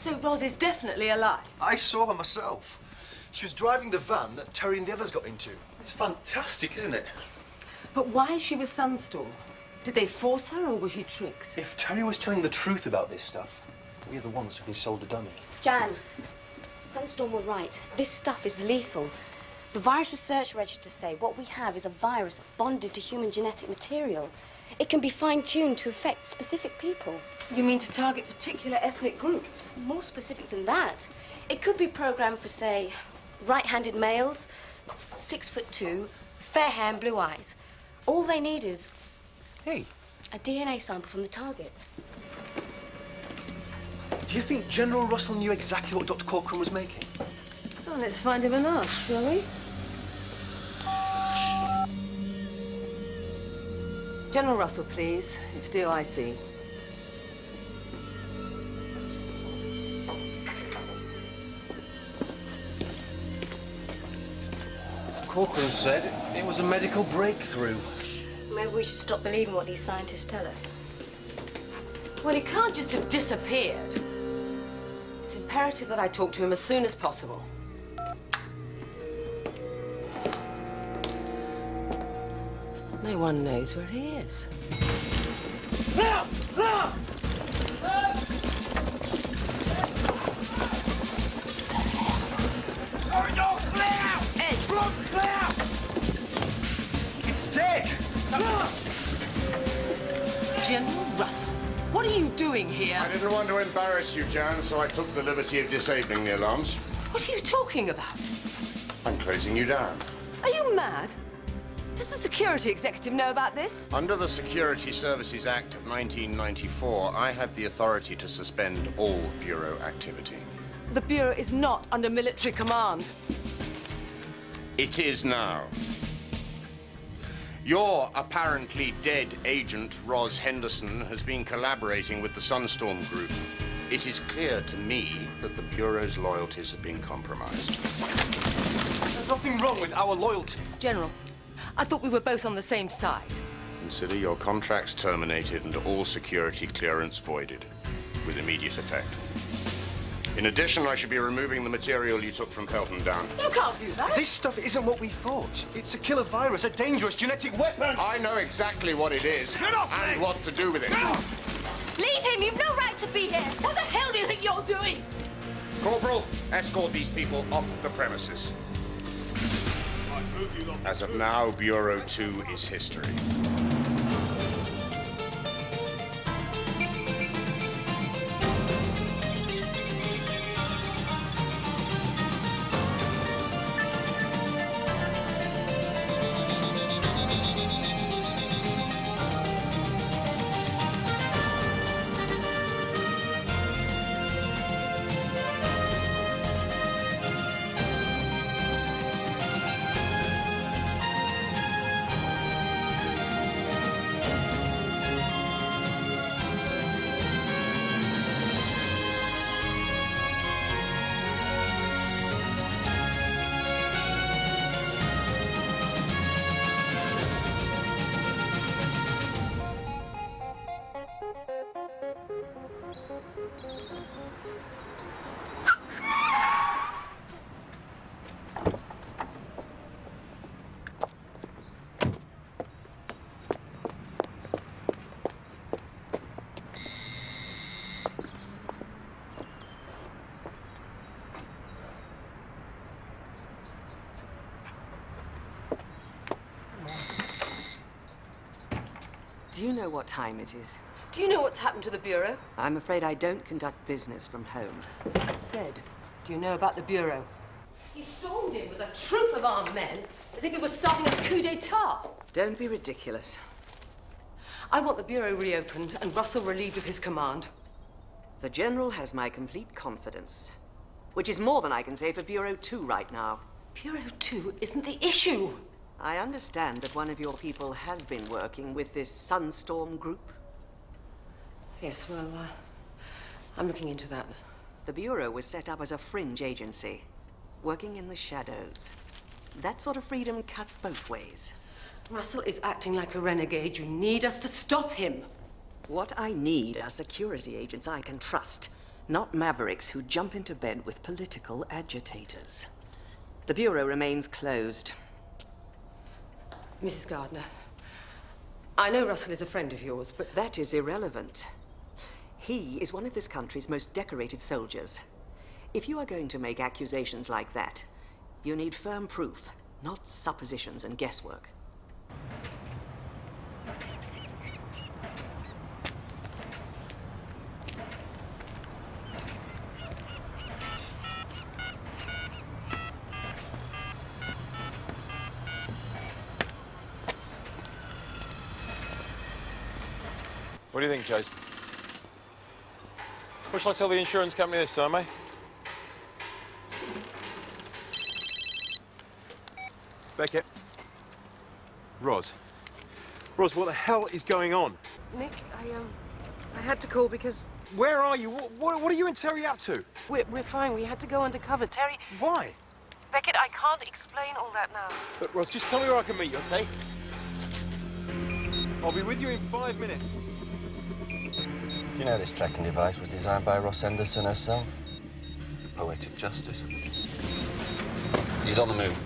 So Roz is definitely alive? I saw her myself. She was driving the van that Terry and the others got into. It's fantastic, isn't it? But why is she with Sunstorm? Did they force her or was she tricked? If Terry was telling the truth about this stuff, we're the ones who've been sold a dummy. Jan, Sunstorm were right. This stuff is lethal. The virus research registers say what we have is a virus bonded to human genetic material. It can be fine-tuned to affect specific people. You mean to target particular ethnic groups? More specific than that. It could be programmed for, say, right-handed males, six foot two, fair hair and blue eyes. All they need is Hey, a DNA sample from the target. do you think General Russell knew exactly what Dr. Corcoran was making? Well, let's find him and ask, shall we? General Russell, please. It's DOIC. Corcoran said it was a medical breakthrough. Maybe we should stop believing what these scientists tell us. Well, he can't just have disappeared. It's imperative that I talk to him as soon as possible. No one knows where he is. It's dead! General Russell, what are you doing here? I didn't want to embarrass you, Jan, so I took the liberty of disabling the alarms. What are you talking about? I'm closing you down. Are you mad? Does the security executive know about this? Under the Security Services Act of 1994, I have the authority to suspend all Bureau activity. The Bureau is not under military command. It is now. Your apparently dead agent, Roz Henderson, has been collaborating with the Sunstorm Group. It is clear to me that the Bureau's loyalties have been compromised. There's nothing wrong with our loyalty. General, I thought we were both on the same side. Consider your contracts terminated and all security clearance voided with immediate effect. In addition, I should be removing the material you took from Felton Down. You can't do that. This stuff isn't what we thought. It's a killer virus, a dangerous genetic weapon. I know exactly what it is Get off and me! what to do with it. Leave him! You've no right to be here! What the hell do you think you're doing? Corporal, escort these people off the premises. As of now, Bureau 2 is history. What time it is? Do you know what's happened to the Bureau? I'm afraid I don't conduct business from home. I said, do you know about the Bureau? He stormed in with a troop of armed men as if he was starting a coup d'etat. Don't be ridiculous. I want the Bureau reopened and Russell relieved of his command. The General has my complete confidence, which is more than I can say for Bureau 2 right now. Bureau 2 isn't the issue. I understand that one of your people has been working with this Sunstorm group. Yes, well, uh, I'm looking into that. The Bureau was set up as a fringe agency, working in the shadows. That sort of freedom cuts both ways. Russell is acting like a renegade. You need us to stop him. What I need are security agents I can trust, not mavericks who jump into bed with political agitators. The Bureau remains closed. Mrs. Gardner, I know Russell is a friend of yours, but That is irrelevant. He is one of this country's most decorated soldiers. If you are going to make accusations like that, you need firm proof, not suppositions and guesswork. What do you think, Jason? What shall I tell the insurance company this time, eh? Beckett. Roz. Roz, what the hell is going on? Nick, I um, I had to call because Where are you? What, what, what are you and Terry up to? we're we're fine. We had to go undercover. Terry, Why? Beckett, I can't explain all that now. But, Roz, just tell me where I can meet you, okay? I'll be with you in five minutes. Do you know this tracking device was designed by Roz Henderson herself? The poetic justice. He's on the move.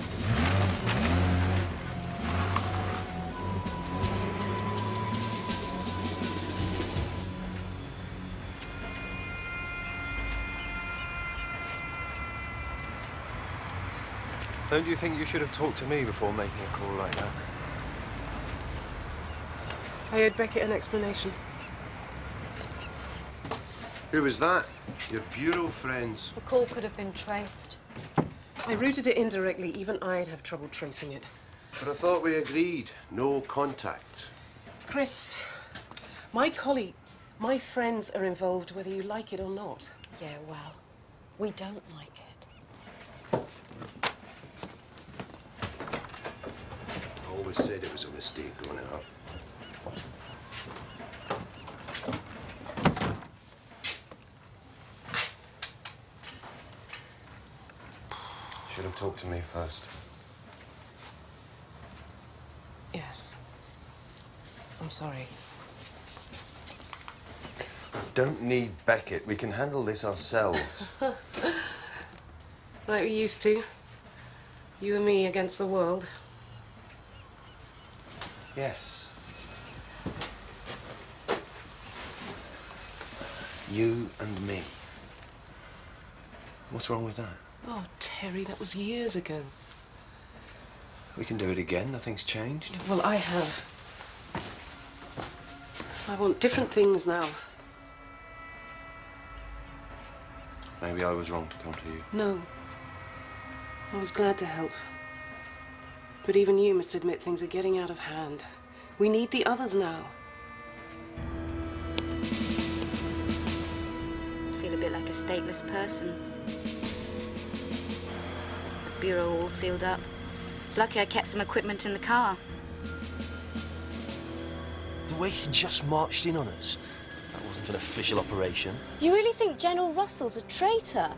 Don't you think you should have talked to me before making a call like that? I owed Beckett an explanation. Who was that? Your bureau friends. the call could have been traced. I routed it indirectly. Even I'd have trouble tracing it. But I thought we agreed. No contact. Chris, my colleague, my friends are involved whether you like it or not. Yeah, well, we don't like it. I always said it was a mistake going out. Should have talked to me first. Yes. I'm sorry. Don't need Beckett. We can handle this ourselves. Like we used to. You and me against the world. yes. You and me. What's wrong with that? Oh, Terry, that was years ago. We can do it again. Nothing's changed. Well, I have. I want different things now. Maybe I was wrong to come to you. No. I was glad to help. But even you must admit things are getting out of hand. We need the others now. I feel a bit like a stateless person. The bureau all sealed up. It's lucky I kept some equipment in the car. The way he just marched in on us. That wasn't an official operation. You really think General Russell's a traitor?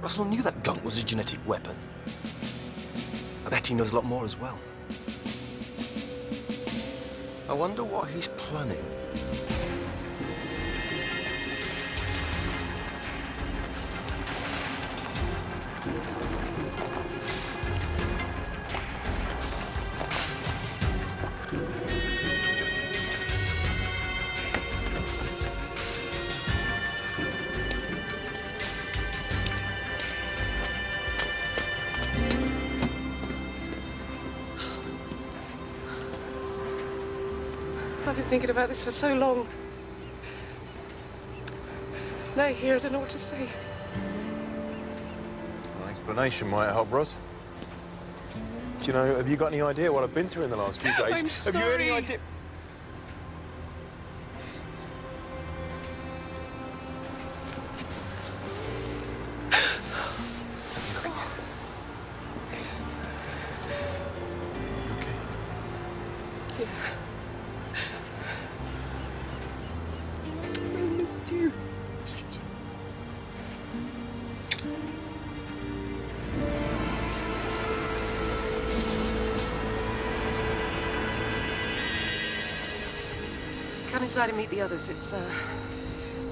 Russell knew that gun was a genetic weapon. I bet he knows a lot more as well. I wonder what he's planning. Been thinking about this for so long. Now here, I don't know what to say. An explanation might help, Roz. Do you know, have you got any idea what I've been through in the last few days? I'm Have you any idea? Come inside and meet the others. It's, uh,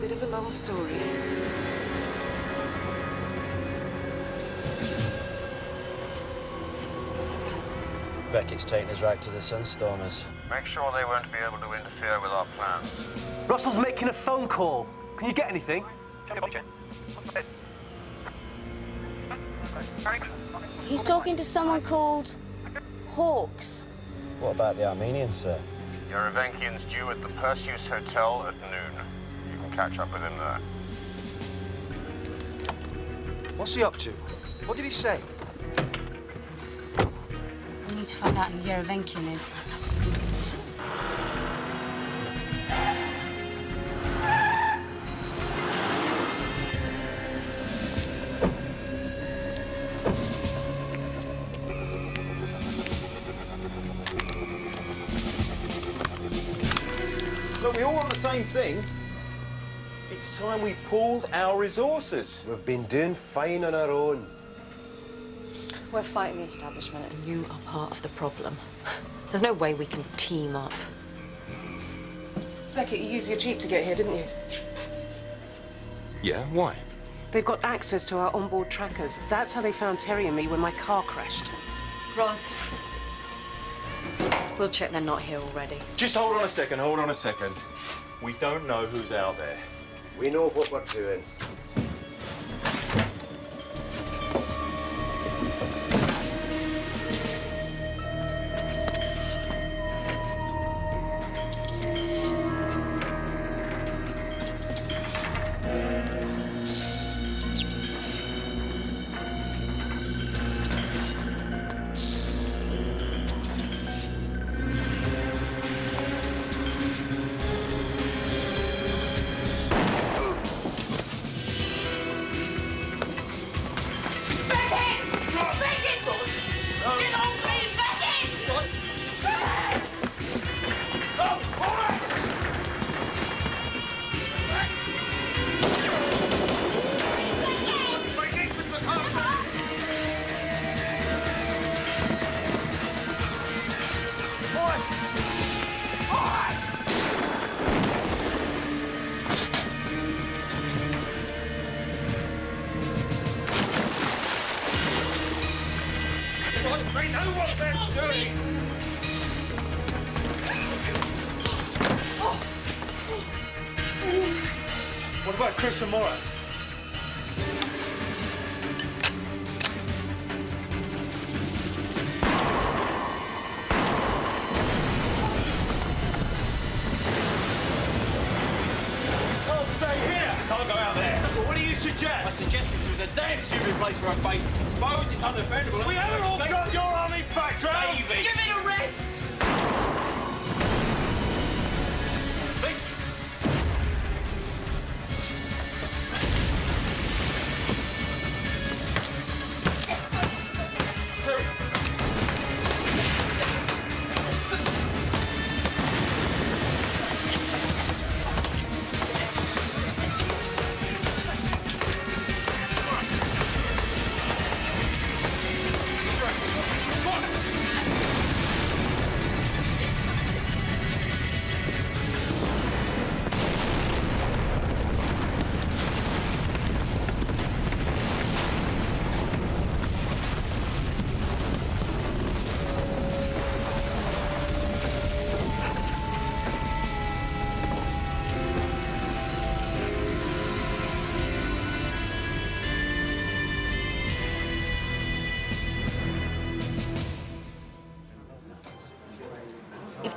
bit of a long story. Beckett's taken us right to the Sunstormers. Make sure they won't be able to interfere with our plans. Russell's making a phone call. Can you get anything? He's talking to someone called Hawks. What about the Armenians, sir? Yerevankian's due at the Perseus Hotel at noon. You can catch up with him there. What's he up to? What did he say? We need to find out who Yerevankian is. Thing. It's time we pooled our resources. We've been doing fine on our own. We're fighting the establishment, and you are part of the problem. There's no way we can team up. Beckett, you used your jeep to get here, didn't you? Yeah, why? They've got access to our onboard trackers. That's how they found Terry and me when my car crashed. Roz, we'll check they're not here already. Just hold on a second, hold on a second. We don't know who's out there. We know what we're doing.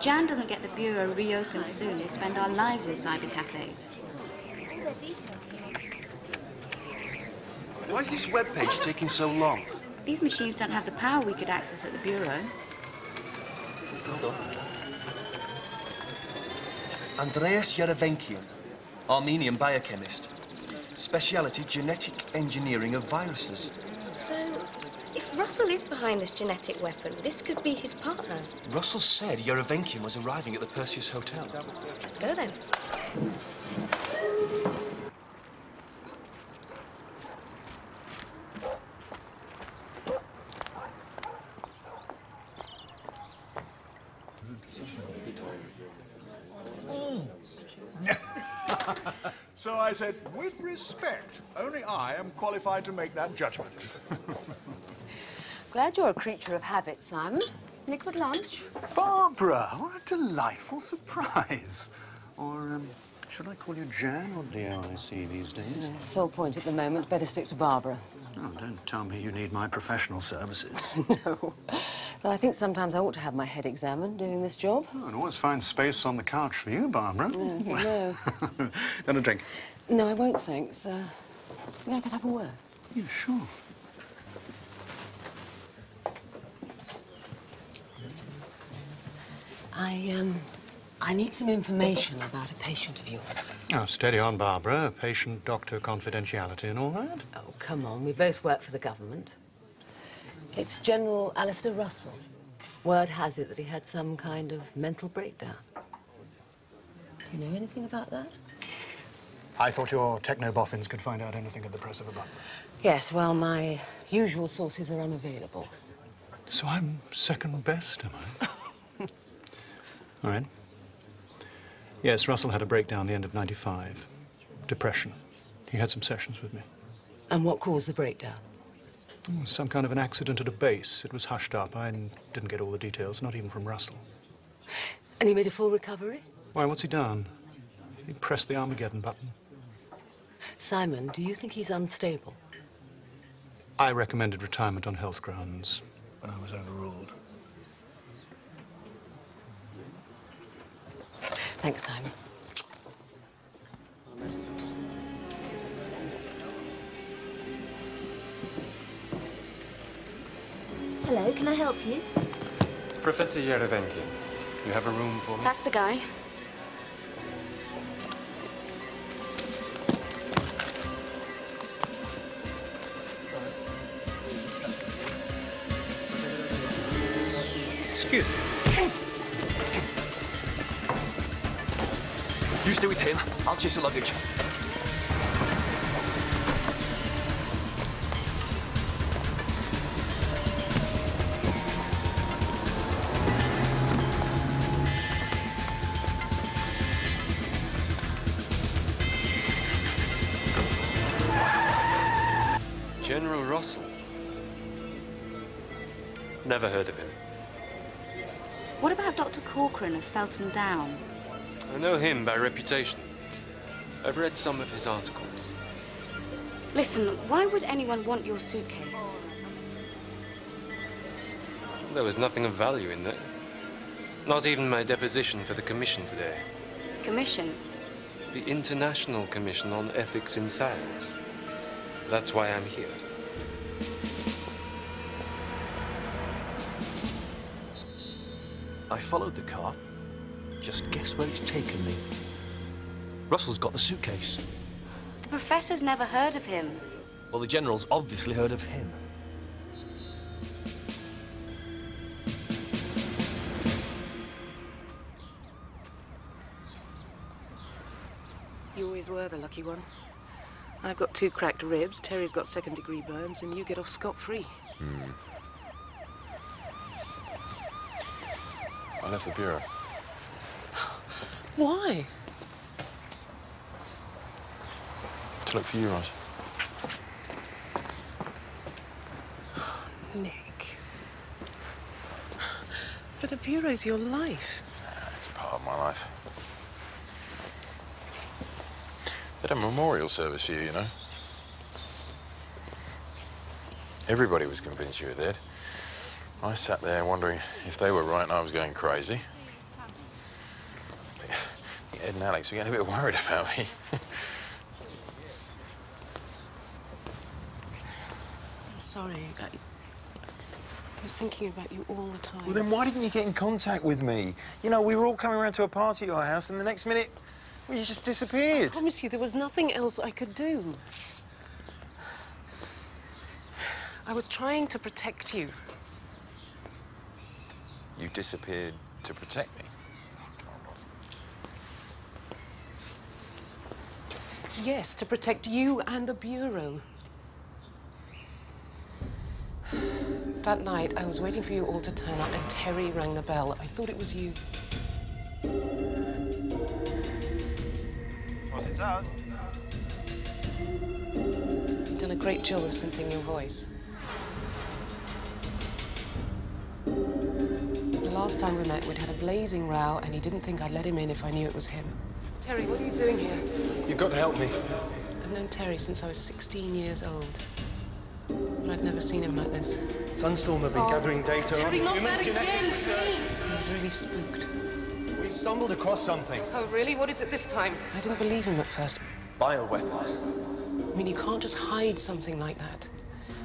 Jan doesn't get the bureau reopened soon, we spend our lives in cyber cafes. Why is this web page taking so long? These machines don't have the power we could access at the bureau. Hold on. Andreas Yerevankian, Armenian biochemist. Speciality genetic engineering of viruses. So, if Russell is behind this genetic weapon, this could be his partner. Russell said Yerevankian was arriving at the Perseus Hotel. Let's go then. So I said, with respect, only I am qualified to make that judgment. Glad you're a creature of habit, Simon. Liquid lunch? Barbara, what a delightful surprise. Or, um, should I call you Jan or D-O-I-C these days? Uh, sole point at the moment. Better stick to Barbara. Oh, don't tell me you need my professional services. no. Though I think sometimes I ought to have my head examined doing this job. Oh, and always find space on the couch for you, Barbara. Yes, I know. A drink? No, I won't, thanks. Uh, do you think I could have a word? Yeah, sure. I, um, I need some information about a patient of yours. Oh, steady on, Barbara. Patient-doctor confidentiality and all that. Oh, come on. We both work for the government. It's General Alistair Russell. Word has it that he had some kind of mental breakdown. Do you know anything about that? I thought your techno-boffins could find out anything at the press of a button. Yes, well, my usual sources are unavailable. So I'm second best, am I? All right. Yes, Russell had a breakdown the end of 95. Depression. He had some sessions with me. And what caused the breakdown? Some kind of an accident at a base. It was hushed up. I didn't get all the details, not even from Russell. And he made a full recovery? Why, what's he done? He pressed the Armageddon button. Simon, do you think he's unstable? I recommended retirement on health grounds, but I was overruled. Thanks, Simon. Hello, can I help you? Professor Yerevenki, you have a room for me? That's the guy. Excuse me. Stay with him. I'll chase the luggage. General Russell. Never heard of him. What about Dr. Corcoran of Felton Down? I know him by reputation. I've read some of his articles. Listen, why would anyone want your suitcase? There was nothing of value in it. Not even my deposition for the commission today. Commission? The International Commission on Ethics in Science. That's why I'm here. I followed the car. Just guess where it's taken me. Russell's got the suitcase. The professor's never heard of him. Well, the General's obviously heard of him. You always were the lucky one. I've got two cracked ribs, Terry's got second degree burns, and you get off scot free. Hmm. I left the bureau. Why? To look for you, Roz. Nick. But the Bureau's your life. It's part of my life. They had a memorial service for you, you know. Everybody was convinced you were dead. I sat there wondering if they were right and I was going crazy. Ed and Alex were getting a bit worried about me. I'm sorry. I, I was thinking about you all the time. Well, then why didn't you get in contact with me? You know, we were all coming around to a party at your house, and the next minute, well, you just disappeared. I promise you there was nothing else I could do. I was trying to protect you. You disappeared to protect me. Yes, to protect you and the Bureau. That night, I was waiting for you all to turn up, and Terry rang the bell. I thought it was you. Roz, it's ours. You've done a great job of synthing your voice. The last time we met, we'd had a blazing row, and he didn't think I'd let him in if I knew it was him. Terry, what are you doing here? You've got to help me. I've known Terry since I was 16 years old. But I've never seen him like this. Sunstorm have been oh. gathering data Terry, on human genetic research. He was really spooked. We stumbled across something. Oh, really? What is it this time? I didn't believe him at first. Bioweapons. I mean, you can't just hide something like that.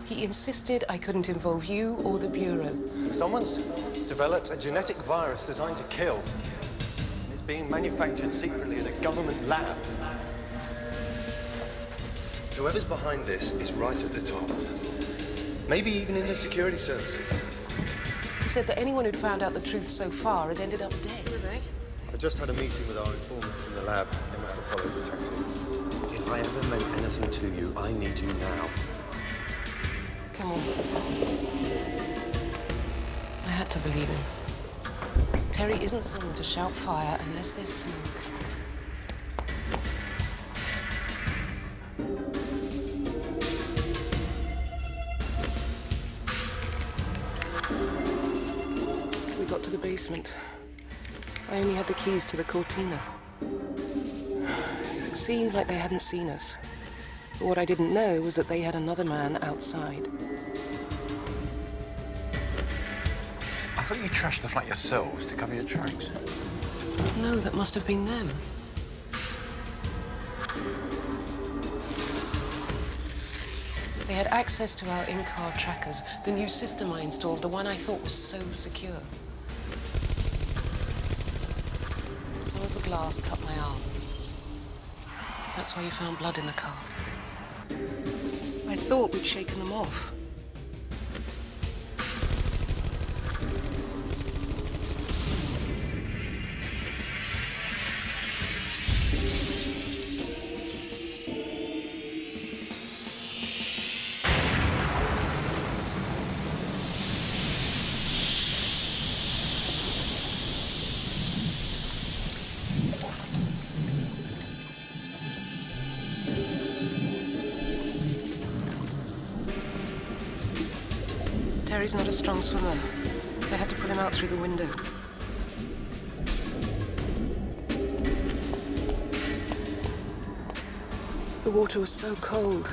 He insisted I couldn't involve you or the Bureau. Someone's developed a genetic virus designed to kill. It's being manufactured secretly in a government lab. Whoever's behind this is right at the top. Maybe even in the security services. He said that anyone who'd found out the truth so far had ended up dead. Were they? I just had a meeting with our informant from the lab. They must have followed the taxi. If I ever meant anything to you, I need you now. Come on. I had to believe him. Terry isn't someone to shout fire unless there's smoke. Basement. I only had the keys to the Cortina. It seemed like they hadn't seen us. But what I didn't know was that they had another man outside. I thought you trashed the flat yourselves to cover your tracks. No, that must have been them. They had access to our in-car trackers, the new system I installed, the one I thought was so secure. Cut my arm. That's why you found blood in the car. I thought we'd shaken them off. Terry's not a strong swimmer. They had to pull him out through the window. The water was so cold,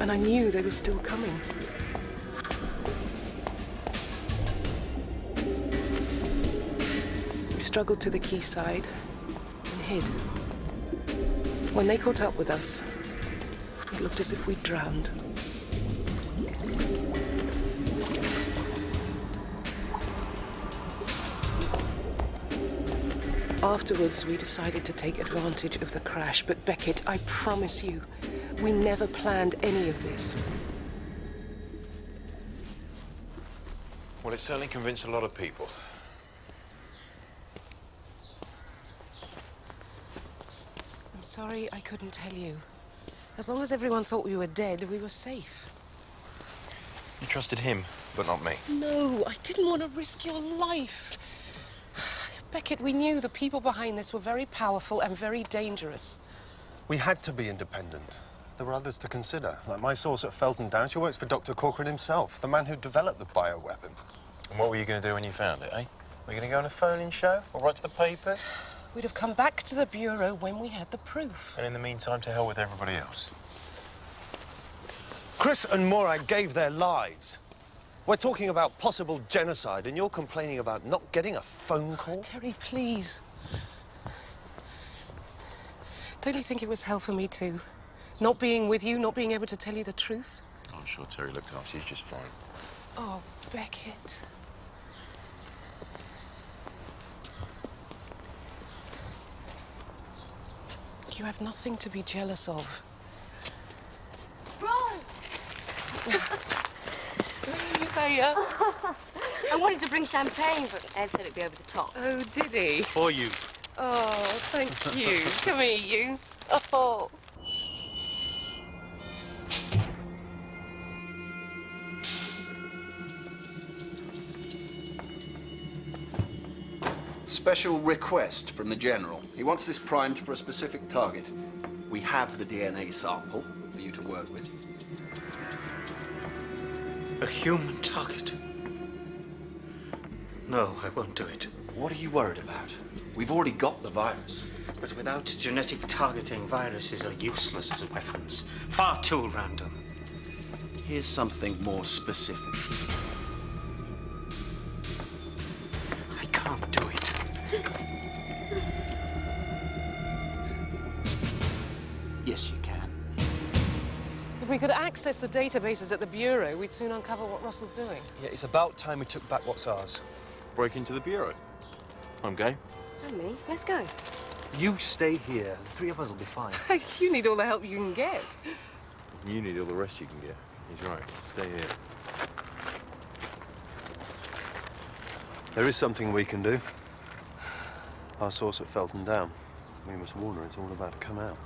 and I knew they were still coming. We struggled to the quayside and hid. When they caught up with us, it looked as if we'd drowned. Afterwards, we decided to take advantage of the crash. But Beckett, I promise you, we never planned any of this. Well, it certainly convinced a lot of people. I'm sorry I couldn't tell you. As long as everyone thought we were dead, we were safe. You trusted him, but not me. No, I didn't want to risk your life. Beckett, we knew the people behind this were very powerful and very dangerous. We had to be independent. There were others to consider, like my source at Felton Down. She works for Dr. Corcoran himself, the man who developed the bioweapon. And what were you going to do when you found it, eh? Were you going to go on a phone-in show or write to the papers? We'd have come back to the Bureau when we had the proof. And in the meantime, to hell with everybody else. Chris and Morag gave their lives. We're talking about possible genocide, and you're complaining about not getting a phone call? Terry, please. Don't you think it was hell for me too? Not being with you, not being able to tell you the truth? Oh, I'm sure Terry looked after you just fine. Oh, Beckett. You have nothing to be jealous of. Rose! Hiya. I wanted to bring champagne, but Ed said it'd be over the top. Oh, did he? For you. Oh, thank you. Come here, you. Oh. Special request from the General. He wants this primed for a specific target. We have the DNA sample. for you to work with. A human target? No, I won't do it. What are you worried about? We've already got the virus. But without genetic targeting, viruses are useless as weapons. Far too random. Here's something more specific. I can't do it. Yes, you can. If we could access the databases at the Bureau, we'd soon uncover what Russell's doing. Yeah, it's about time we took back what's ours. Break into the bureau. I'm game. And me. Let's go. You stay here. The three of us will be fine. you need all the help you can get. You need all the rest you can get. He's right. Stay here. There is something we can do. Our source at Felton Down. We must warn her it's all about to come out.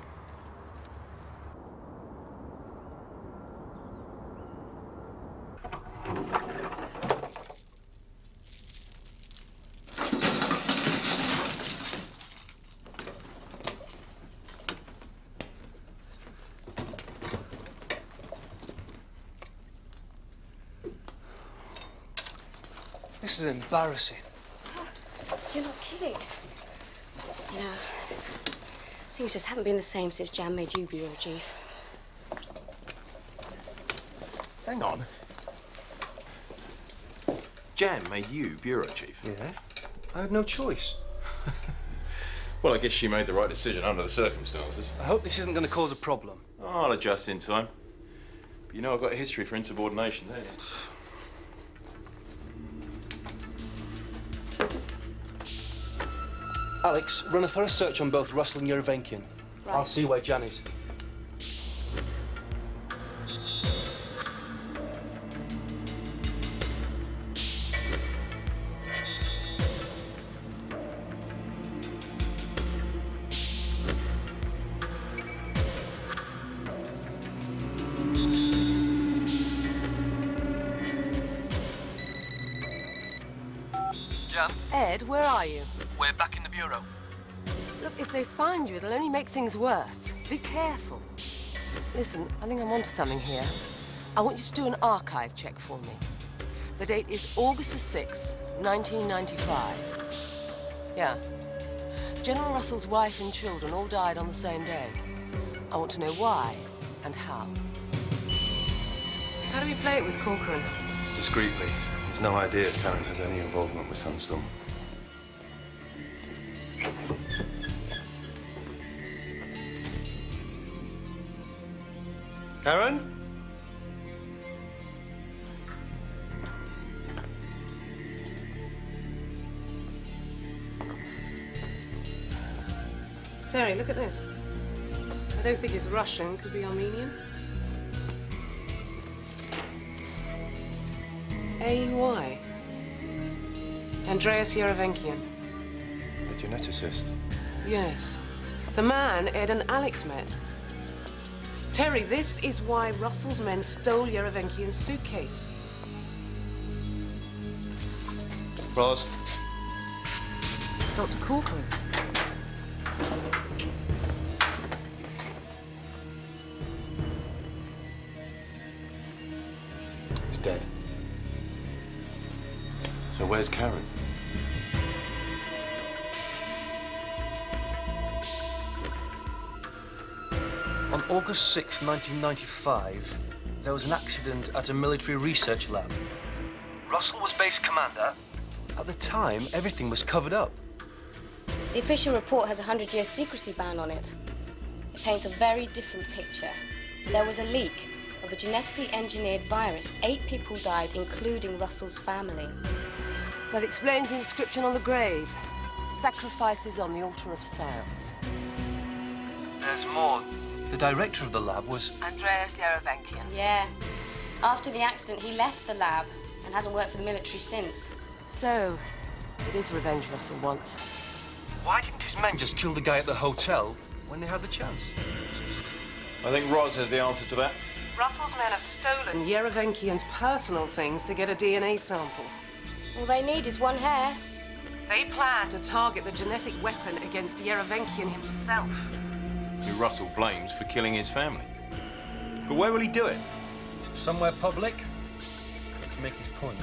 This is embarrassing. You're not kidding. You know, things just haven't been the same since Jan made you bureau chief. Hang on. Jan made you bureau chief. Yeah? I had no choice. Well, I guess she made the right decision under the circumstances. I hope this isn't going to cause a problem. I'll adjust in time. But you know I've got a history for insubordination, don't you? Alex, run a thorough search on both Russell and Yerevankian. I'll see where Jan is. Jan? Ed, where are you? We're back in the Bureau. Look, if they find you, it'll only make things worse. Be careful. Listen, I think I'm onto something here. I want you to do an archive check for me. The date is August the 6th, 1995. Yeah. General Russell's wife and children all died on the same day. I want to know why and how. How do we play it with Corcoran? Discreetly. There's no idea Karen has any involvement with Sunstorm. Karen? Terry, look at this. I don't think it's Russian. Could be Armenian. A-Y. Andreas Yerevankian. A geneticist. Yes. The man Ed and Alex met. Terry, this is why Russell's men stole Yerevankian's suitcase. Roz? Dr. Corcoran. He's dead. So where's Karen? August 6, 1995, there was an accident at a military research lab. Russell was base commander. At the time, everything was covered up. The official report has a 100 year secrecy ban on it. It paints a very different picture. There was a leak of a genetically engineered virus. Eight people died, including Russell's family. That explains the inscription on the grave. Sacrifices on the altar of science. There's more. The director of the lab was. Andreas Yerevankian. Yeah. After the accident, he left the lab and hasn't worked for the military since. So, it is revenge Russell wants. Why didn't his men just kill the guy at the hotel when they had the chance? I think Roz has the answer to that. Russell's men have stolen Yerevankian's personal things to get a DNA sample. All they need is one hair. They plan to target the genetic weapon against Yerevankian himself. Who Russell blames for killing his family. But where will he do it? Somewhere public to make his point.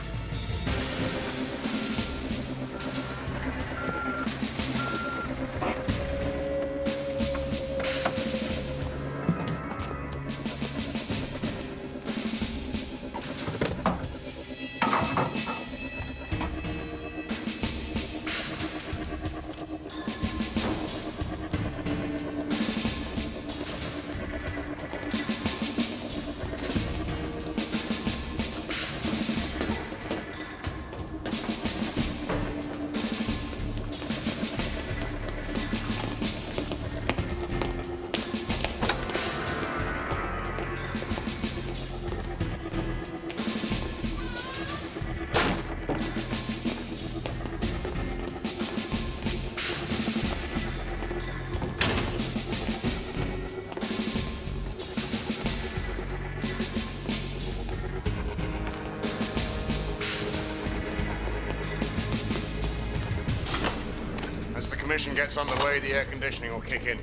Gets underway, the air conditioning will kick in.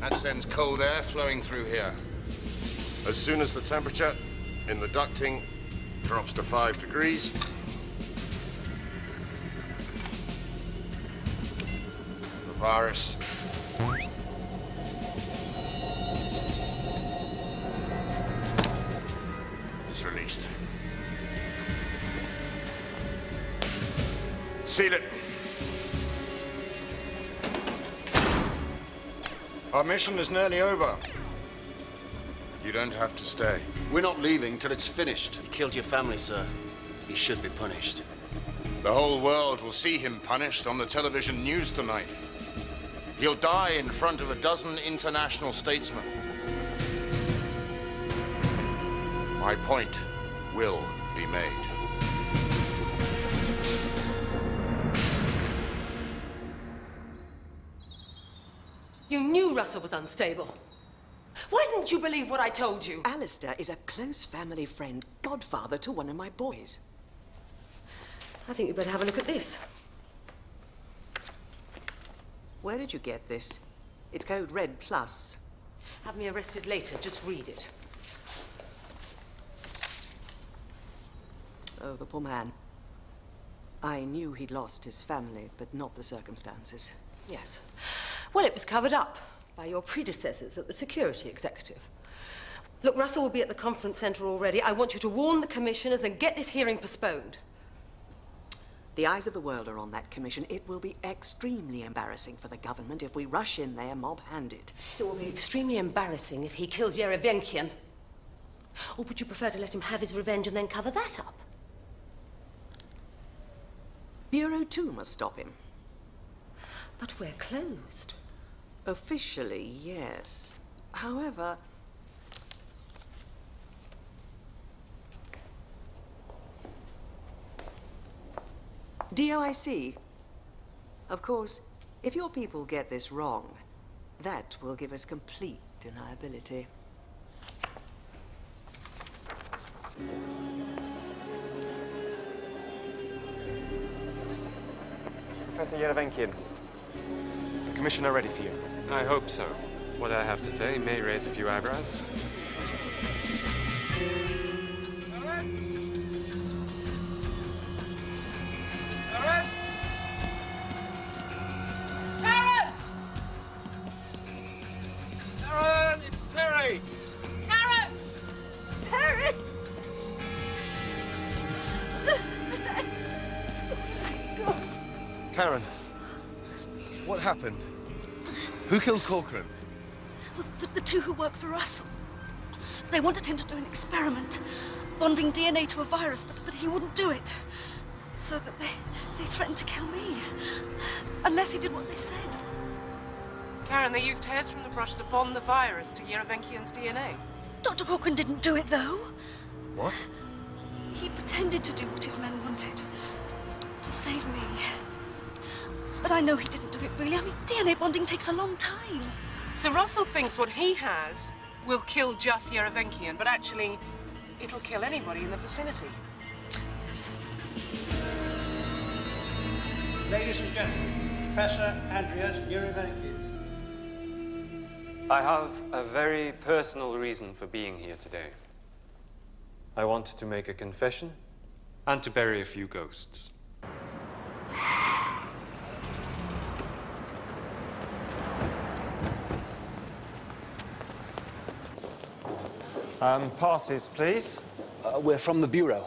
That sends cold air flowing through here. As soon as the temperature in the ducting drops to five degrees, the virus is released. Seal it. Our mission is nearly over. You don't have to stay. We're not leaving till it's finished. He killed your family, sir. He should be punished. The whole world will see him punished on the television news tonight. He'll die in front of a dozen international statesmen. My point will be made. You knew Russell was unstable. Why didn't you believe what I told you? Alistair is a close family friend, godfather to one of my boys. I think you better have a look at this. Where did you get this? It's code Red Plus. Have me arrested later. Just read it. Oh, the poor man. I knew he'd lost his family, but not the circumstances. Yes. Well, it was covered up by your predecessors at the Security Executive. Look, Russell will be at the conference centre already. I want you to warn the commissioners and get this hearing postponed. The eyes of the world are on that commission. It will be extremely embarrassing for the government if we rush in there mob-handed. It will be extremely embarrassing if he kills Yerevenkian. Or would you prefer to let him have his revenge and then cover that up? Bureau 2 must stop him. But we're closed. Officially, yes. However, DOIC. Of course, if your people get this wrong, that will give us complete deniability. Professor Yerevenkian, the commissioner ready for you. I hope so. What I have to say may raise a few eyebrows. Corcoran? Well, the, the two who work for Russell. They wanted him to do an experiment, bonding DNA to a virus, but, but he wouldn't do it. So that they, they threatened to kill me. Unless he did what they said. Karen, they used hairs from the brush to bond the virus to Yerevenkian's DNA. Dr. Corcoran didn't do it, though. What? He pretended to do what his men wanted. To save me. But I know he didn't do it, really. I mean, DNA bonding takes a long time. So Russell thinks what he has will kill just Yerevenkian, but actually, it'll kill anybody in the vicinity. Ladies and gentlemen, Professor Andreas Yerevenkian. I have a very personal reason for being here today. I want to make a confession and to bury a few ghosts. Um, passes, please. Uh, we're from the Bureau.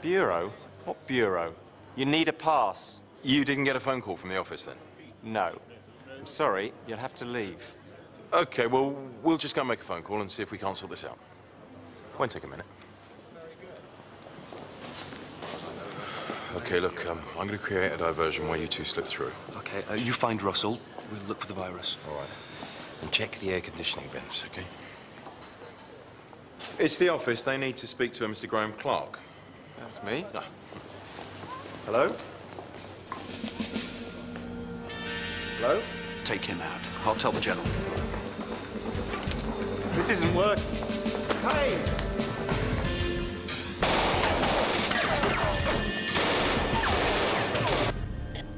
Bureau? What bureau? You need a pass. You didn't get a phone call from the office then? No. I'm sorry, you'll have to leave. Okay, well, we'll just go and make a phone call and see if we can't sort this out. Won't take a minute. Very good. Okay, look, um, I'm going to create a diversion while you two slip through. Okay, uh, you find Russell. We'll look for the virus. All right. And check the air conditioning vents, okay? It's the office. They need to speak to a Mr. Graham Clark. That's me. Ah. Hello? Hello? Take him out. I'll tell the general. This isn't working. Hey!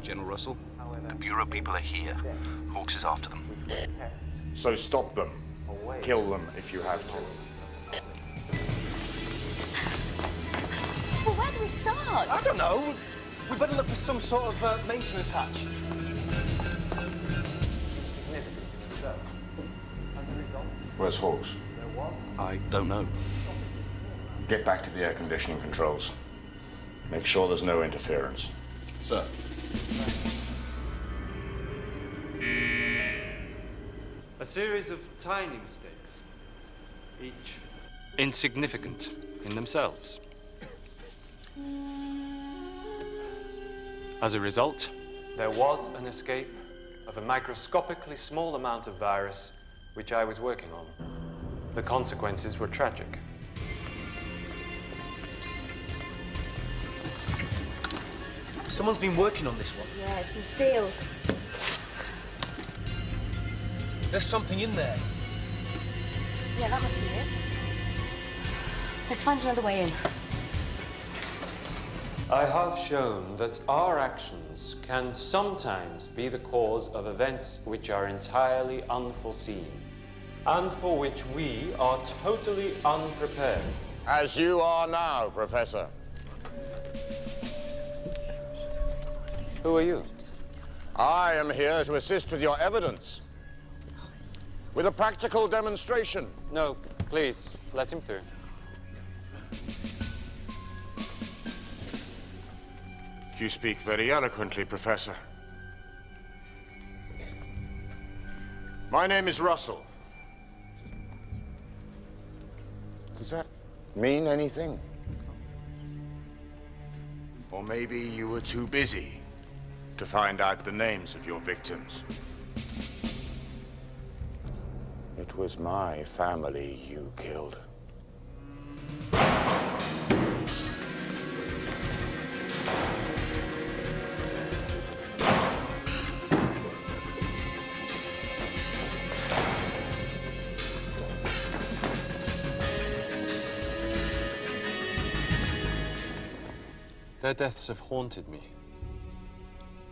General Russell, the Bureau people are here. Hawks is after them. So stop them. Kill them if you have to. Start? I don't know. We better look for some sort of uh, maintenance hatch. Where's Hawks? I don't know. Get back to the air conditioning controls. Make sure there's no interference. Sir. A series of tiny mistakes, each insignificant in themselves. As a result, there was an escape of a microscopically small amount of virus which I was working on. The consequences were tragic. Someone's been working on this one. Yeah, it's been sealed. There's something in there. Yeah, that must be it. Let's find another way in. I have shown that our actions can sometimes be the cause of events which are entirely unforeseen and for which we are totally unprepared. As you are now, Professor. Who are you? I am here to assist with your evidence. With a practical demonstration. No, please, let him through. You speak very eloquently, Professor. My name is Russell. Does that mean anything? Or maybe you were too busy to find out the names of your victims. It was my family you killed. Their deaths have haunted me.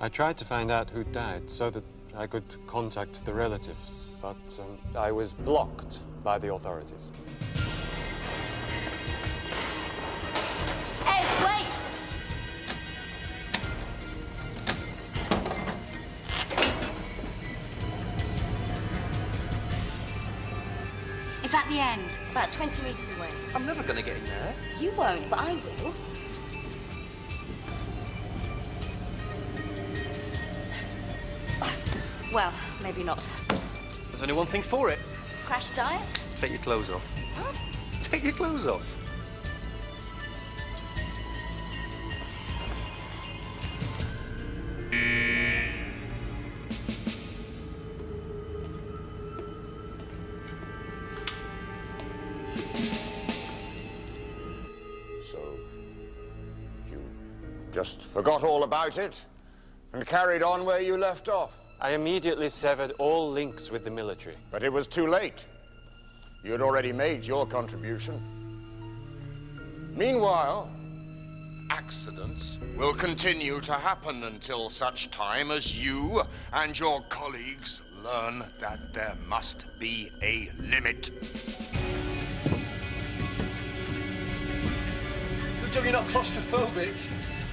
I tried to find out who died so that I could contact the relatives, but um, I was blocked by the authorities. Ed, wait! It's at the end, about 20 metres away. I'm never going to get in there. You won't, but I will. Well, maybe not. There's only one thing for it. Crash diet? Take your clothes off. Take your clothes off. So, you just forgot all about it and carried on where you left off. I immediately severed all links with the military. But it was too late. You had already made your contribution. Meanwhile, accidents will continue to happen until such time as you and your colleagues learn that there must be a limit. Good job you're not claustrophobic.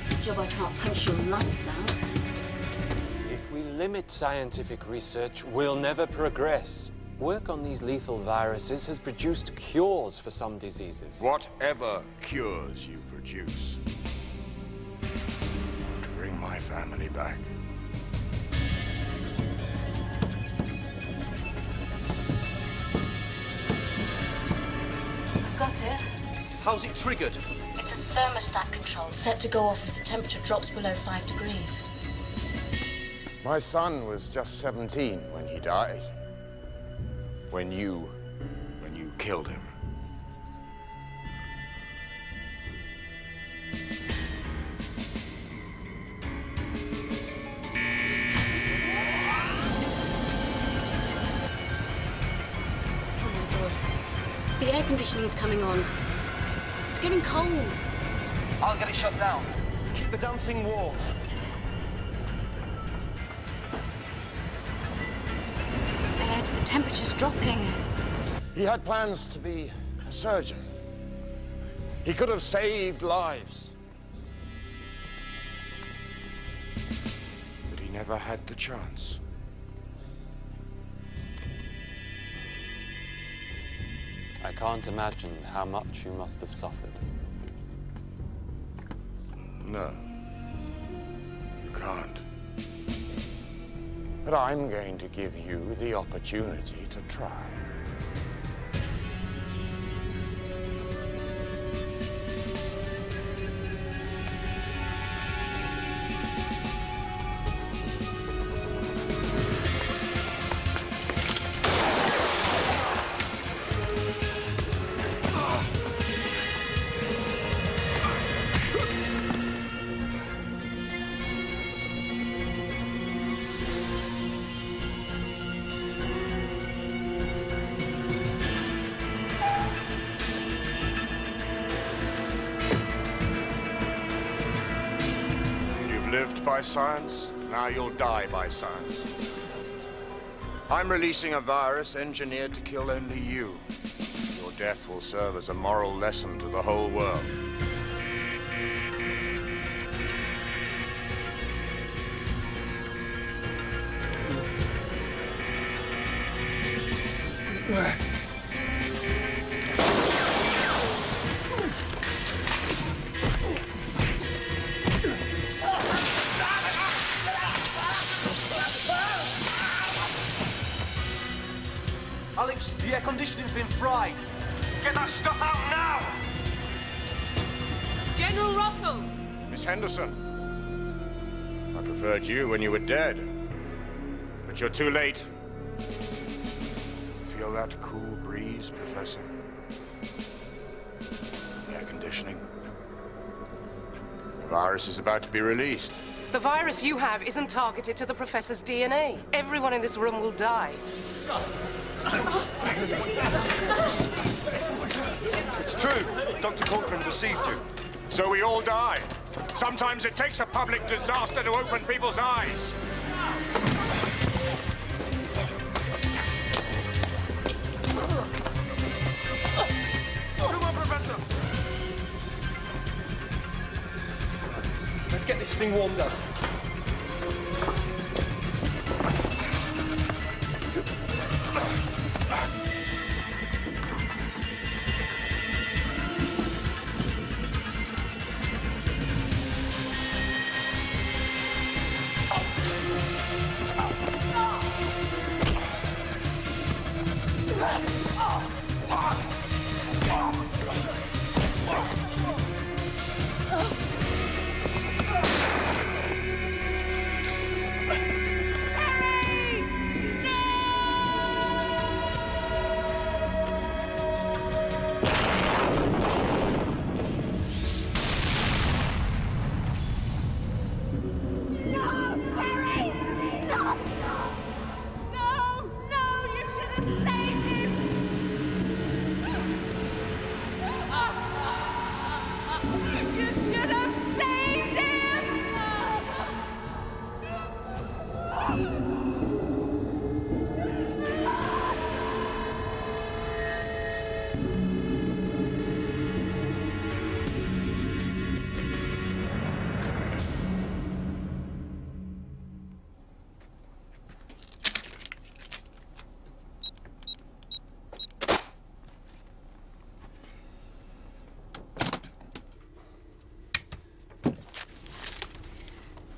Good job I can't punch your lights out. If we limit scientific research, we'll never progress. Work on these lethal viruses has produced cures for some diseases. Whatever cures you produce, to bring my family back. I've got it. How's it triggered? It's a thermostat control set to go off if the temperature drops below five degrees. My son was just 17 when he died. When you. when you killed him. Oh my god. The air conditioning's coming on. It's getting cold. I'll get it shut down. Keep the dancing thing warm. Dropping. He had plans to be a surgeon. He could have saved lives. But he never had the chance. I can't imagine how much you must have suffered. No. But I'm going to give you the opportunity to try. By science, now you'll die by science. I'm releasing a virus engineered to kill only you. Your death will serve as a moral lesson to the whole world. Too late. Feel that cool breeze, Professor? Air conditioning. The virus is about to be released. The virus you have isn't targeted to the professor's DNA. Everyone in this room will die. It's true. Dr. Corcoran deceived you. So we all die. Sometimes it takes a public disaster to open people's eyes. Let's get this thing warmed up.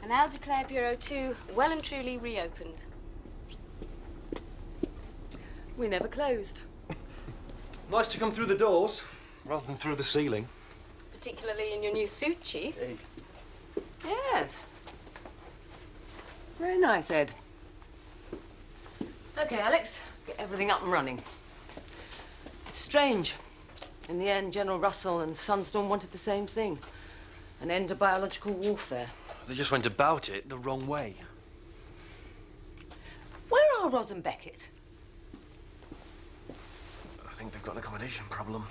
I now declare Bureau 2 well and truly reopened. We never closed. Nice to come through the doors rather than through the ceiling. Particularly in your new suit, Chief. Yes. Very nice, Ed. Okay, Alex, get everything up and running. It's strange. In the end, General Russell and Sunstorm wanted the same thing an end to biological warfare. They just went about it the wrong way. Where are Ros and Beckett? I think they've got an accommodation problem.